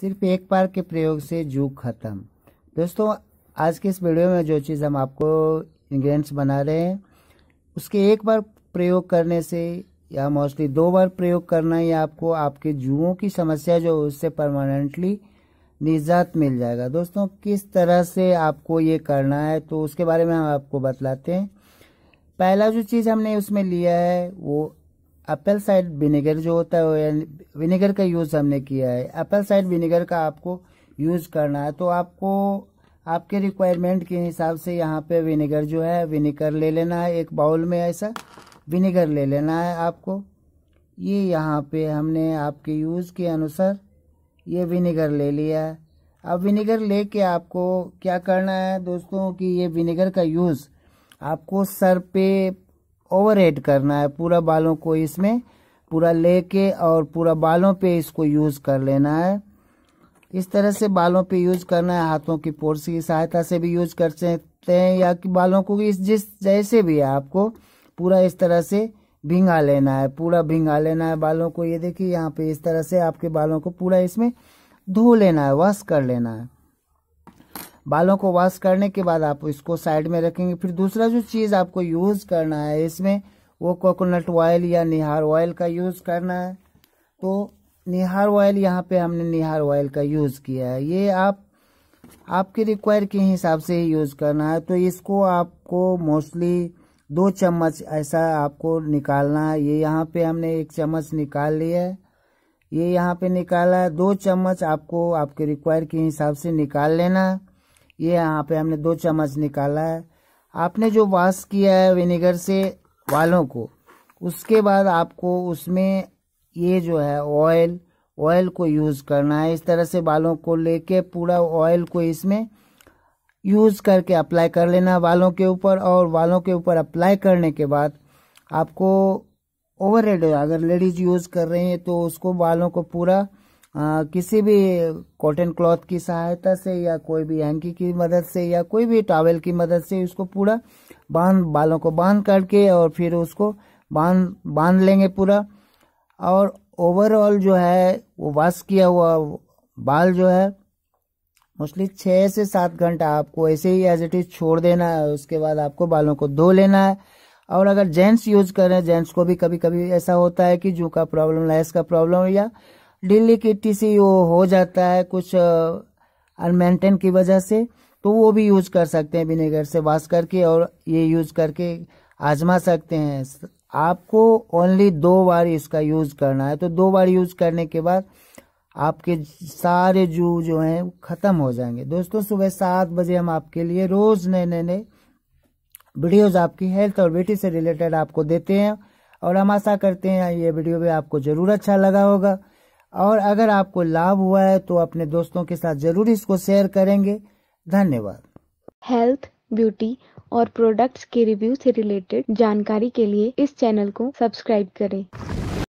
सिर्फ़ एक बार के प्रयोग से जू खत्म। दोस्तों, आज के इस वीडियो में जो चीज़ हम आपको इंग्रेडिएंट्स बना रहे हैं, उसके एक बार प्रयोग करने से या मोस्टली दो बार प्रयोग करना ही आपको आपके जुओं की समस्या जो उससे परमानेंटली निजात मिल जाएगा। दोस्तों, किस तरह से आपको ये करना है तो उसके बारे में हम आपको बतलाते हैं। पहला जो चीज़ हमने उसमें लिया है, वो एप्पल साइड विनेगर जो होता है विनेगर का यूज़ हमने किया है। एप्पल साइड विनेगर का आपको यूज़ करना है। तो आपको, आपके रिक्वायरमेंट के हिसाब से यहाँ पे विनेगर जो है विनेगर ले लेना है एक बाउल में ऐसा। विनेगर ले लेना है आपको। ये यहाँ पे हमने आपके यूज़ के अनुसार ये विनेगर ले लिया है। अब विनेगर लेके आपको क्या करना है दोस्तों कि ये विनेगर का यूज़ आपको सर पे ओवर हेड करना है। पूरा बालों को इसमें, पूरा लेके और पूरा बालों पे इसको यूज़ कर लेना है। इस तरह से बालों पे यूज़ करना है। हाथों की पोर्स की सहायता से भी यूज़ कर सकते हैं या कि बालों को इस जिस जैसे भी है आपको, पूरा इस तरह से भिंगा लेना है। पूरा भिंगा लेना है बालों को। ये देखिए, यहाँ पे इस तरह से आपके बालों को पूरा इसमें धो लेना है, वॉश कर लेना है। बालों को वॉश करने के बाद आप इसको साइड में रखेंगे। फिर दूसरा जो चीज़ आपको यूज़ करना है, इसमें वो कोकोनट ऑयल या निहार ऑयल का यूज़ करना है। तो निहार ऑयल यहाँ पे हमने निहार ऑयल का यूज़ किया है। ये आप, आपके रिक्वायर के हिसाब से ही यूज़ करना है। तो इसको आपको मोस्टली दो चम्मच ऐसा आपको निकालना है। ये यहाँ पे हमने एक चम्मच निकाल लिया है। ये यहाँ पे निकाला है। दो चम्मच आपको आपके रिक्वायर के हिसाब से निकाल लेना है। ये यहाँ पे हमने दो चम्मच निकाला है। आपने जो वाश किया है विनेगर से वालों को, उसके बाद आपको उसमें ये जो है ऑयल ऑयल को यूज़ करना है। इस तरह से बालों को लेके पूरा ऑयल को इसमें यूज़ करके अप्लाई कर लेना बालों के ऊपर और बालों के ऊपर अप्लाई करने के बाद आपको ओवर अगर लेडीज़ यूज़ कर रही हैं तो उसको बालों को पूरा आ, किसी भी कॉटन क्लॉथ की सहायता से या कोई भी हैंकी की मदद से या कोई भी टॉवल की मदद से उसको पूरा बाँध बालों को बाँध करके और फिर उसको बाँध बाँध लेंगे पूरा। और ओवरऑल जो है वो वॉश किया हुआ बाल जो है मोस्टली छः से सात घंटा आपको ऐसे ही एज इट इज़ छोड़ देना है। उसके बाद आपको बालों को धो लेना है। और अगर जेंट्स यूज़ करें जेंट्स को भी कभी कभी ऐसा होता है कि जू का प्रॉब्लम लैस का प्रॉब्लम या दिल्ली की टीसी वो हो जाता है कुछ अनमेंटेन की वजह से तो वो भी यूज़ कर सकते हैं विनेगर से वॉश करके और ये यूज़ करके आजमा सकते हैं। आपको ओनली दो बार इसका यूज़ करना है। तो दो बार यूज़ करने के बाद आपके सारे जू जो हैं खत्म हो जाएँगे। दोस्तों, सुबह सात बजे हम आपके लिए रोज नए नए नए वीडियोज़ आपकी हेल्थ और ब्यूटी से रिलेटेड आपको देते हैं और हम आशा करते हैं ये वीडियो भी आपको ज़रूर अच्छा लगा होगा। और अगर आपको लाभ हुआ है तो अपने दोस्तों के साथ ज़रूर इसको शेयर करेंगे। धन्यवाद। हेल्थ ब्यूटी और प्रोडक्ट्स के रिव्यू से रिलेटेड जानकारी के लिए इस चैनल को सब्सक्राइब करें।